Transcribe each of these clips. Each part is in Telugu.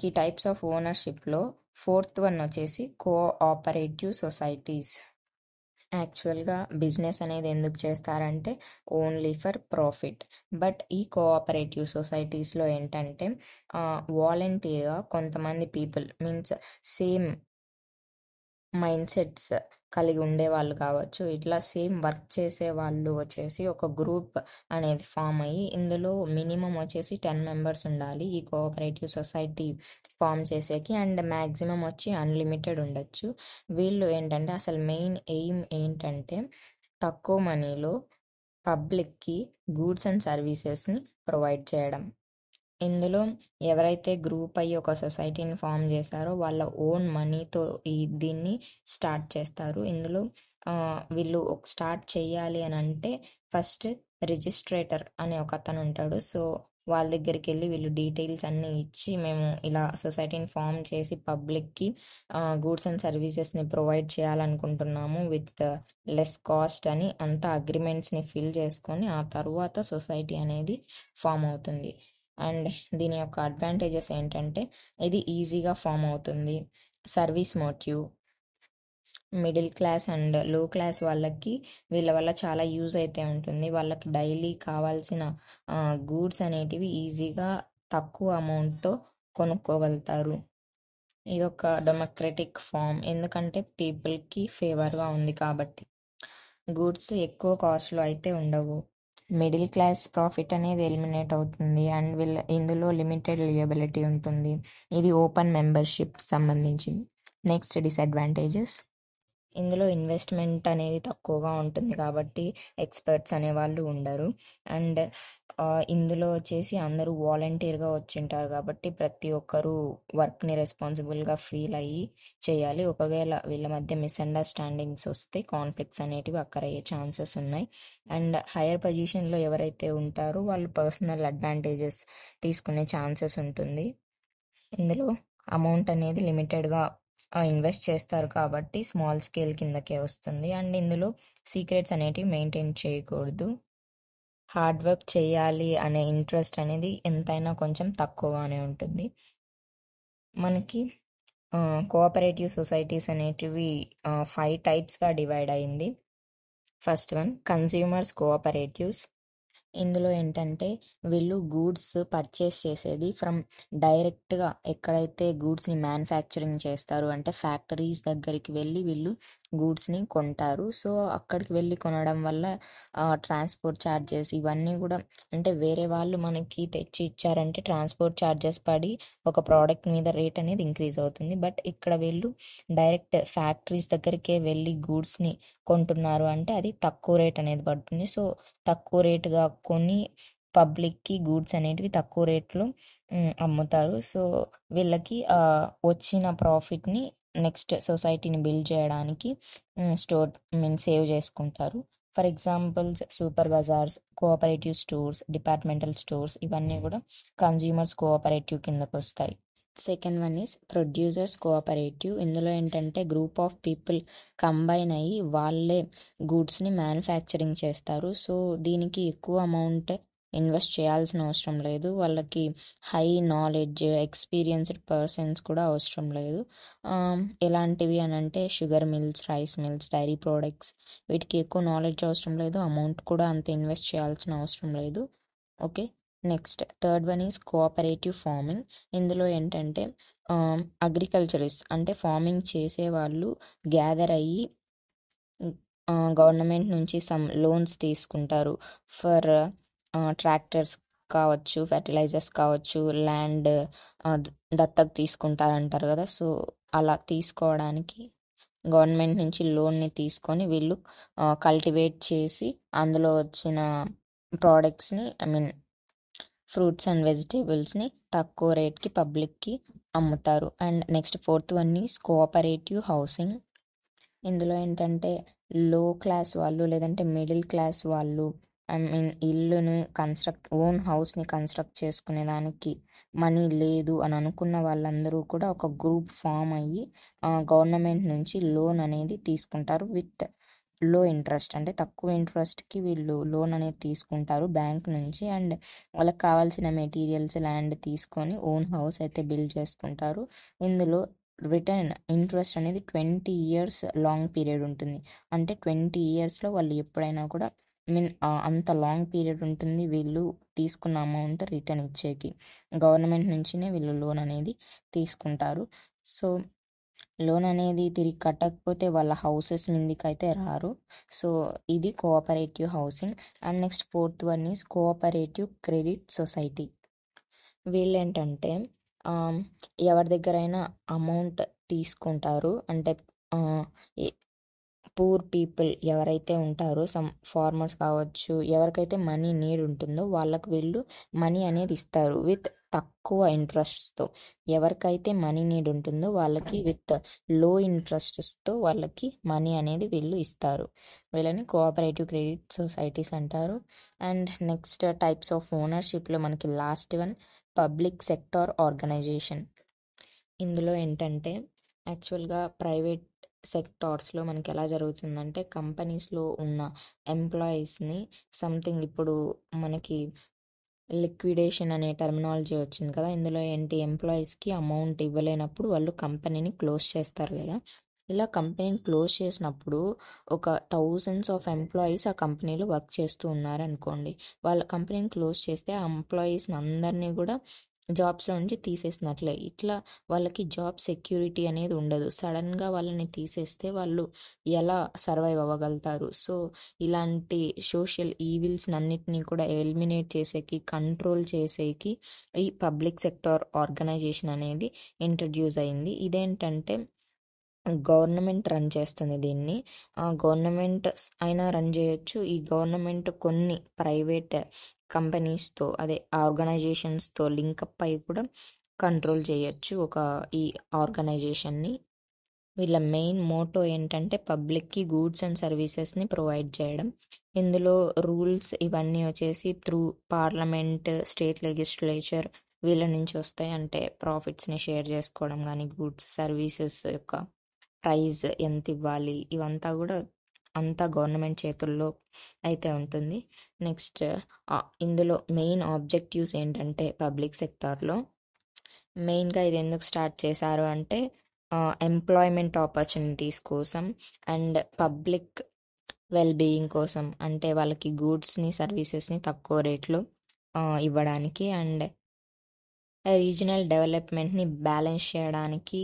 ఈ టైప్స్ ఆఫ్ ఓనర్షిప్లో ఫోర్త్ వన్ వచ్చేసి కోఆపరేటివ్ సొసైటీస్ యాక్చువల్గా బిజినెస్ అనేది ఎందుకు చేస్తారంటే ఓన్లీ ఫర్ ప్రాఫిట్ బట్ ఈ కోఆపరేటివ్ సొసైటీస్లో ఏంటంటే వాలంటీర్గా కొంతమంది people means same mind sets కలిగి ఉండే వాళ్ళు కావచ్చు. ఇట్లా సేమ్ వర్క్ చేసే వాళ్ళు వచ్చేసి ఒక గ్రూప్ అనేది ఫామ్ అయ్యి ఇందులో మినిమం వచ్చేసి టెన్ మెంబర్స్ ఉండాలి. ఈ కోఆపరేటివ్ సొసైటీ ఫామ్ చేసేకి అండ్ మ్యాక్సిమం వచ్చి అన్లిమిటెడ్ ఉండొచ్చు. వీళ్ళు ఏంటంటే అసలు మెయిన్ ఎయిమ్ ఏంటంటే తక్కువ మనీలో పబ్లిక్కి గూడ్స్ అండ్ సర్వీసెస్ని ప్రొవైడ్ చేయడం. ఇందులో ఎవరైతే గ్రూప్ అయ్యి ఒక సొసైటీని ఫామ్ చేశారో వాళ్ళ ఓన్ మనీతో ఈ దీన్ని స్టార్ట్ చేస్తారు. ఇందులో వీళ్ళు ఒక స్టార్ట్ చేయాలి అని అంటే ఫస్ట్ రిజిస్ట్రేటర్ అనే ఒక అతను ఉంటాడు. సో వాళ్ళ దగ్గరికి వెళ్ళి వీళ్ళు డీటెయిల్స్ అన్నీ ఇచ్చి మేము ఇలా సొసైటీని ఫామ్ చేసి పబ్లిక్కి గూడ్స్ అండ్ సర్వీసెస్ని ప్రొవైడ్ చేయాలనుకుంటున్నాము విత్ లెస్ కాస్ట్ అని అంత అగ్రిమెంట్స్ని ఫిల్ చేసుకొని ఆ తర్వాత సొసైటీ అనేది ఫామ్ అవుతుంది. అండ్ దీని యొక్క అడ్వాంటేజెస్ ఏంటంటే ఇది ఈజీగా ఫామ్ అవుతుంది. సర్వీస్ మోటివ్ మిడిల్ క్లాస్ అండ్లో క్లాస్ వాళ్ళకి వీళ్ళ వల్ల చాలా యూజ్ అయితే ఉంటుంది. వాళ్ళకి డైలీ కావాల్సిన గూడ్స్ అనేటివి ఈజీగా తక్కువ అమౌంట్తో కొనుక్కోగలుగుతారు. ఇది ఒక డెమోక్రటిక్ ఫామ్. ఎందుకంటే పీపుల్కి ఫేవర్గా ఉంది కాబట్టి. గూడ్స్ ఎక్కువ కాస్ట్లో అయితే ఉండవు. మిడిల్ క్లాస్ ప్రాఫిట్ అనేది ఎలిమినేట్ అవుతుంది అండ్ వీళ్ళ ఇందులో లిమిటెడ్ లియబిలిటీ ఉంటుంది. ఇది ఓపెన్ మెంబర్షిప్ సంబంధించింది. Next disadvantages. ఇందులో ఇన్వెస్ట్మెంట్ అనేది తక్కువగా ఉంటుంది కాబట్టి ఎక్స్పర్ట్స్ అనేవాళ్ళు ఉండరు. అండ్ ఇందులో వచ్చేసి అందరూ వాలంటీర్గా వచ్చింటారు కాబట్టి ప్రతి ఒక్కరూ వర్క్ని రెస్పాన్సిబుల్గా ఫీల్ అయ్యి చేయాలి. ఒకవేళ వీళ్ళ మధ్య మిస్అండర్స్టాండింగ్స్ వస్తే కాన్ఫ్లిక్ట్స్ అనేటివి అక్కరయ్యే ఛాన్సెస్ ఉన్నాయి. అండ్ హైయర్ పొజిషన్లో ఎవరైతే ఉంటారో వాళ్ళు పర్సనల్ అడ్వాంటేజెస్ తీసుకునే ఛాన్సెస్ ఉంటుంది. ఇందులో అమౌంట్ అనేది లిమిటెడ్గా ఇన్వెస్ట్ చేస్తారు కాబట్టి స్మాల్ స్కేల్ కిందకే వస్తుంది. అండ్ ఇందులో సీక్రెట్స్ అనేటివి మెయింటైన్ చేయకూడదు. హార్డ్ వర్క్ చేయాలి అనే ఇంట్రెస్ట్ అనేది ఎంతైనా కొంచెం తక్కువగానే ఉంటుంది. మనకి కోఆపరేటివ్ సొసైటీస్ అనేటివి ఫైవ్ టైప్స్గా డివైడ్ అయింది. ఫస్ట్ వన్ కన్స్యూమర్స్ కోఆపరేటివ్స్ ఇందులో ఏంటంటే వీళ్ళు గూడ్స్ పర్చేస్ చేసేది ఫ్రమ్ డైరెక్ట్గా ఎక్కడైతే గూడ్స్ని మ్యానుఫ్యాక్చరింగ్ చేస్తారు అంటే ఫ్యాక్టరీస్ దగ్గరికి వెళ్ళి వీళ్ళు గూడ్స్ని కొంటారు. సో అక్కడికి వెళ్ళి కొనడం వల్ల ట్రాన్స్పోర్ట్ ఛార్జెస్ ఇవన్నీ కూడా అంటే వేరే వాళ్ళు మనకి తెచ్చి ఇచ్చారంటే ట్రాన్స్పోర్ట్ ఛార్జెస్ పడి ఒక ప్రోడక్ట్ మీద రేట్ అనేది ఇంక్రీజ్ అవుతుంది. బట్ ఇక్కడ వీళ్ళు డైరెక్ట్ ఫ్యాక్టరీస్ దగ్గరికే వెళ్ళి గూడ్స్ని కొంటున్నారు అంటే అది తక్కువ రేట్ అనేది పడుతుంది. సో తక్కువ రేటుగా కొని పబ్లిక్కి గూడ్స్ అనేటివి తక్కువ రేట్లు అమ్ముతారు. సో వీళ్ళకి వచ్చిన ప్రాఫిట్ని నెక్స్ట్ సొసైటీని బిల్డ్ చేయడానికి స్టోర్ మీన్ సేవ్ చేసుకుంటారు. For examples super bazaars cooperative stores departmental stores ఇవన్నీ కూడా కన్జ్యూమర్స్ కోఆపరేటివ్ కిందకు వస్తాయి second one is producers cooperative. ఇందులో ఏంటంటే గ్రూప్ ఆఫ్ పీపుల్ కంబైన్ అయ్యి వాళ్ళే గూడ్స్ని మ్యానుఫ్యాక్చరింగ్ చేస్తారు. సో దీనికి ఎక్కువ అమౌంట్ ఇన్వెస్ట్ చేయాల్సిన అవసరం లేదు. వాళ్ళకి హై నాలెడ్జ్ ఎక్స్పీరియన్స్డ్ పర్సన్స్ కూడా అవసరం లేదు. ఎలాంటివి అని అంటే sugar mills rice mills dairy products వీటికి ఎక్కువ నాలెడ్జ్ అవసరం లేదు. అమౌంట్ కూడా అంత ఇన్వెస్ట్ చేయాల్సిన అవసరం లేదు. Okay? Next third one is cooperative farming. ఇందులో ఏంటంటే అగ్రికల్చరిస్ట్ అంటే ఫార్మింగ్ చేసే వాళ్ళు గ్యాదర్ అయ్యి గవర్నమెంట్ నుంచి సమ్ లోన్స్ తీసుకుంటారు. ఫర్ ట్రాక్టర్స్ కావచ్చు ఫెర్టిలైజర్స్ కావచ్చు ల్యాండ్ దత్తకు తీసుకుంటారంటారు కదా. సో అలా తీసుకోవడానికి గవర్నమెంట్ నుంచి లోన్ని తీసుకొని వీళ్ళు కల్టివేట్ చేసి అందులో వచ్చిన ప్రోడక్ట్స్ని ఐ మీన్ ఫ్రూట్స్ అండ్ వెజిటేబుల్స్ని తక్కువ రేట్కి పబ్లిక్కి అమ్ముతారు. And next fourth one is cooperative housing. ఇందులో ఏంటంటే లో క్లాస్ వాళ్ళు లేదంటే మిడిల్ క్లాస్ వాళ్ళు ఐ మీన్ ఇల్లుని కన్స్ట్రక్ట్ ఓన్ హౌస్ని కన్స్ట్రక్ట్ చేసుకునే దానికి మనీ లేదు అని అనుకున్న వాళ్ళందరూ కూడా ఒక గ్రూప్ ఫామ్ అయ్యి గవర్నమెంట్ నుంచి లోన్ అనేది తీసుకుంటారు విత్ లో ఇంట్రెస్ట్. అంటే తక్కువ ఇంట్రెస్ట్కి వీళ్ళు లోన్ అనేది తీసుకుంటారు బ్యాంక్ నుంచి. అండ్ వాళ్ళకి కావాల్సిన మెటీరియల్స్ ల్యాండ్ తీసుకొని ఓన్ హౌస్ అయితే బిల్డ్ చేసుకుంటారు. ఇందులో రిటర్న్ ఇంట్రెస్ట్ అనేది ట్వంటీ ఇయర్స్ లాంగ్ పీరియడ్ ఉంటుంది. అంటే ట్వంటీ ఇయర్స్లో వాళ్ళు ఎప్పుడైనా కూడా మీన్ అంత లాంగ్ పీరియడ్ ఉంటుంది వీళ్ళు తీసుకున్న అమౌంట్ రిటర్న్ ఇచ్చేకి. గవర్నమెంట్ నుంచినే వీళ్ళు లోన్ అనేది తీసుకుంటారు. సో లోన్ అనేది తిరిగి కట్టకపోతే వాళ్ళ హౌసెస్ మీదకి అయితే రారు. సో ఇది cooperative housing. And next fourth one is cooperative credit society. వీళ్ళేంటంటే ఎవరి దగ్గరైనా అమౌంట్ తీసుకుంటారు. అంటే పూర్ పీపుల్ ఎవరైతే ఉంటారో సమ్ ఫార్మర్స్ కావచ్చు ఎవరికైతే మనీ నీడ్ ఉంటుందో వాళ్ళకు వీళ్ళు మనీ అనేది ఇస్తారు. విత్ తక్కువ ఇంట్రెస్ట్తో ఎవరికైతే మనీ నీడ్ ఉంటుందో వాళ్ళకి విత్లో ఇంట్రెస్ట్స్తో వాళ్ళకి మనీ అనేది వీళ్ళు ఇస్తారు. వీళ్ళని కోఆపరేటివ్ క్రెడిట్ సొసైటీస్ అంటారు. అండ్ నెక్స్ట్ టైప్స్ ఆఫ్ ఓనర్షిప్లో మనకి last one public sector organization. ఇందులో ఏంటంటే యాక్చువల్గా ప్రైవేట్ సెక్టార్స్లో మనకి ఎలా జరుగుతుందంటే కంపెనీస్లో ఉన్న ఎంప్లాయీస్ని సంథింగ్ ఇప్పుడు మనకి లిక్విడేషన్ అనే టర్మినాలజీ వచ్చింది కదా. ఇందులో ఏంటి? ఎంప్లాయీస్కి అమౌంట్ ఇవ్వలేనప్పుడు వాళ్ళు కంపెనీని క్లోజ్ చేస్తారు కదా. ఇలా కంపెనీని క్లోజ్ చేసినప్పుడు ఒక థౌజండ్స్ ఆఫ్ ఎంప్లాయీస్ ఆ కంపెనీలో వర్క్ చేస్తూ ఉన్నారు అనుకోండి వాళ్ళ కంపెనీని క్లోజ్ చేస్తే ఆ ఎంప్లాయీస్ని అందరినీ కూడా జాబ్స్లో నుంచి తీసేసినట్లే. ఇట్లా వాళ్ళకి జాబ్ సెక్యూరిటీ అనేది ఉండదు. సడన్గా వాళ్ళని తీసేస్తే వాళ్ళు ఎలా సర్వైవ్ అవ్వగలుగుతారు? సో ఇలాంటి సోషల్ ఈవిల్స్ అన్నిటినీ కూడా ఎలిమినేట్ చేసేకి కంట్రోల్ చేసేకి ఈ పబ్లిక్ సెక్టార్ ఆర్గనైజేషన్ అనేది ఇంట్రడ్యూస్ అయింది. ఇదేంటంటే గవర్నమెంట్ రన్ చేస్తుంది దీన్ని. గవర్నమెంట్ అయినా రన్ చేయొచ్చు. ఈ గవర్నమెంట్ కొన్ని ప్రైవేట్ కంపెనీస్తో అదే ఆర్గనైజేషన్స్తో లింకప్ అయి కూడా కంట్రోల్ చేయొచ్చు ఒక ఈ ఆర్గనైజేషన్ని. వీళ్ళ మెయిన్ మోటో ఏంటంటే పబ్లిక్కి గూడ్స్ అండ్ సర్వీసెస్ని ప్రొవైడ్ చేయడం. ఇందులో రూల్స్ ఇవన్నీ వచ్చేసి త్రూ పార్లమెంట్ స్టేట్ లెజిస్లేచర్ వీళ్ళ నుంచి వస్తాయి. అంటే ప్రాఫిట్స్ని షేర్ చేసుకోవడం కానీ గూడ్స్ సర్వీసెస్ యొక్క ప్రైస్ ఎంత ఇవ్వాలి ఇవంతా కూడా అంతా గవర్నమెంట్ చేతుల్లో అయితే ఉంటుంది. నెక్స్ట్ ఇందులో మెయిన్ ఆబ్జెక్టివ్స్ ఏంటంటే పబ్లిక్ సెక్టార్లో. మెయిన్గా ఇది ఎందుకు స్టార్ట్ చేశారు అంటే ఎంప్లాయ్మెంట్ ఆపర్చునిటీస్ కోసం అండ్ పబ్లిక్ వెల్ బీయింగ్ కోసం. అంటే వాళ్ళకి గూడ్స్ని సర్వీసెస్ని తక్కువ రేట్లో ఇవ్వడానికి అండ్ రీజనల్ డెవలప్మెంట్ని బ్యాలెన్స్ చేయడానికి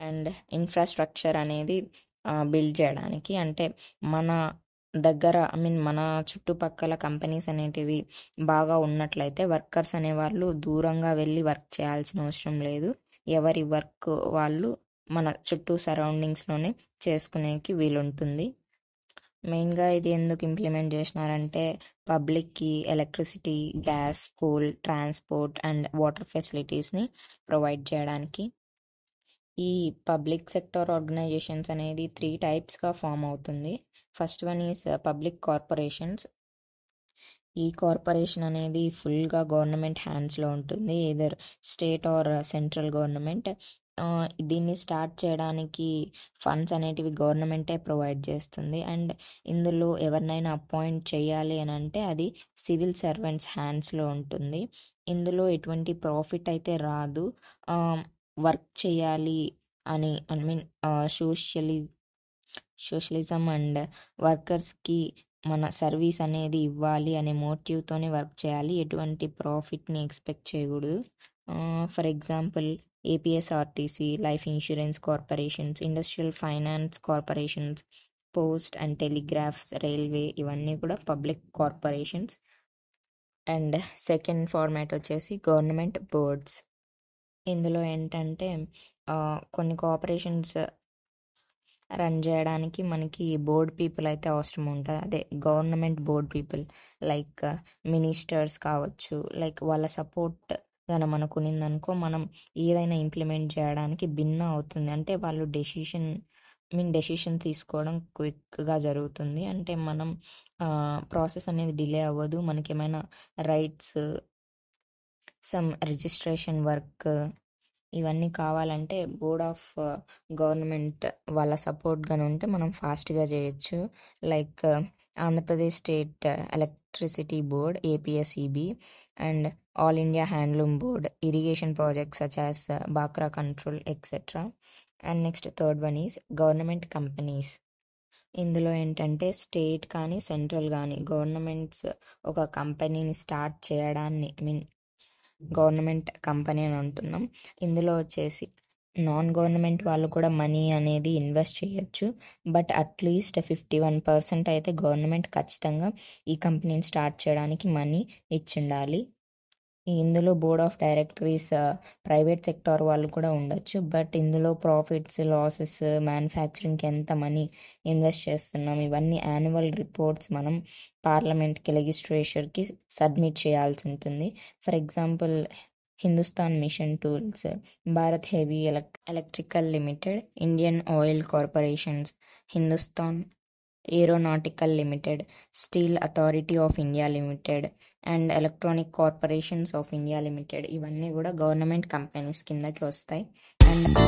అండ్ ఇన్ఫ్రాస్ట్రక్చర్ అనేది బిల్డ్ చేయడానికి. అంటే మన దగ్గర ఐ మీన్ మన చుట్టుపక్కల కంపెనీస్ అనేటివి బాగా ఉన్నట్లయితే వర్కర్స్ అనేవాళ్ళు దూరంగా వెళ్ళి వర్క్ చేయాల్సిన అవసరం లేదు. ఎవరి వర్క్ వాళ్ళు మన చుట్టూ సరౌండింగ్స్లోనే చేసుకునేకి వీలుంటుంది. మెయిన్గా ఇది ఎందుకు ఇంప్లిమెంట్ చేసినారంటే పబ్లిక్కి electricity gas coal transport and water ఫెసిలిటీస్ని provide చేయడానికి. ఈ పబ్లిక్ సెక్టర్ ఆర్గనైజేషన్స్ అనేది త్రీ టైప్స్గా ఫామ్ అవుతుంది. First one is uh, public corporations. ఈ కార్పొరేషన్ అనేది ఫుల్గా గవర్నమెంట్ హ్యాండ్స్లో ఉంటుంది. Either state or uh, central government. దీన్ని స్టార్ట్ చేయడానికి ఫండ్స్ అనేటివి గవర్నమెంటే ప్రొవైడ్ చేస్తుంది. అండ్ ఇందులో ఎవరినైనా అపాయింట్ చేయాలి అని అంటే అది సివిల్ సర్వెంట్స్ హ్యాండ్స్లో ఉంటుంది. ఇందులో ఎటువంటి ప్రాఫిట్ అయితే రాదు. వర్క్ చేయాలి అని ఐ మీన్ సోషలి సోషలిజం అండ్ వర్కర్స్కి మన సర్వీస్ అనేది ఇవ్వాలి అనే మోటివ్తోనే వర్క్ చేయాలి. ఎటువంటి ప్రాఫిట్ని ఎక్స్పెక్ట్ చేయకూడదు. For example APSRTC life insurance corporations industrial finance corporations post and telegraphs railway ఇవన్నీ కూడా public corporations. And second format వచ్చేసి గవర్నమెంట్ బోర్డ్స్. ఇందులో ఏంటంటే కొన్ని కోఆపరేషన్స్ రన్ చేయడానికి మనకి బోర్డ్ పీపుల్ అయితే అవసరం ఉంటుంది. అదే government board people like ministers కావచ్చు లైక్ వాళ్ళ సపోర్ట్ కానీ మనకు ఉన్నదనుకో మనం ఏదైనా ఇంప్లిమెంట్ చేయడానికి భిన్న అవుతుంది. అంటే వాళ్ళు డెసిషన్ మీన్ డెసిషన్ తీసుకోవడం క్విక్గా జరుగుతుంది. అంటే మనం ప్రాసెస్ అనేది డిలే అవ్వదు. మనకేమైనా రైట్స్ సమ్ రిజిస్ట్రేషన్ వర్క్ ఇవన్నీ కావాలంటే బోర్డ్ ఆఫ్ గవర్నమెంట్ వాళ్ళ సపోర్ట్గానే ఉంటే మనం ఫాస్ట్గా చేయొచ్చు. Like Andhra Pradesh state electricity board APSEB and all India handloom board irrigation projects such as Bhakra control etcetera and next third one is government companies. ఇందులో ఏంటంటే స్టేట్ కానీ సెంట్రల్ కానీ గవర్నమెంట్స్ ఒక కంపెనీని స్టార్ట్ చేయడాన్ని మీన్ గవర్నమెంట్ కంపెనీ అని అంటున్నాం. ఇందులో వచ్చేసి నాన్ గవర్నమెంట్ వాళ్ళు కూడా మనీ అనేది ఇన్వెస్ట్ చేయొచ్చు. But at least fifty one percent అయితే గవర్నమెంట్ ఖచ్చితంగా ఈ కంపెనీని స్టార్ట్ చేయడానికి మనీ ఇచ్చిండాలి. ఇందులో board of directories private sector వాళ్ళు కూడా ఉండొచ్చు. బట్ ఇందులో ప్రాఫిట్స్ లాసెస్ మ్యానుఫ్యాక్చరింగ్కి ఎంత మనీ ఇన్వెస్ట్ చేస్తున్నాం ఇవన్నీ యాన్యువల్ రిపోర్ట్స్ మనం పార్లమెంట్కి లెజిస్ట్రేచర్కి సబ్మిట్ చేయాల్సి ఉంటుంది. For example Hindustan machine tools Bharat heavy elec electrical limited Indian oil corporations Hindustan aeronautical limited steel authority of India limited and electronic corporations of India limited ఇవన్నీ కూడా గవర్నమెంట్ కంపెనీస్ కిందకి వస్తాయి. అండ్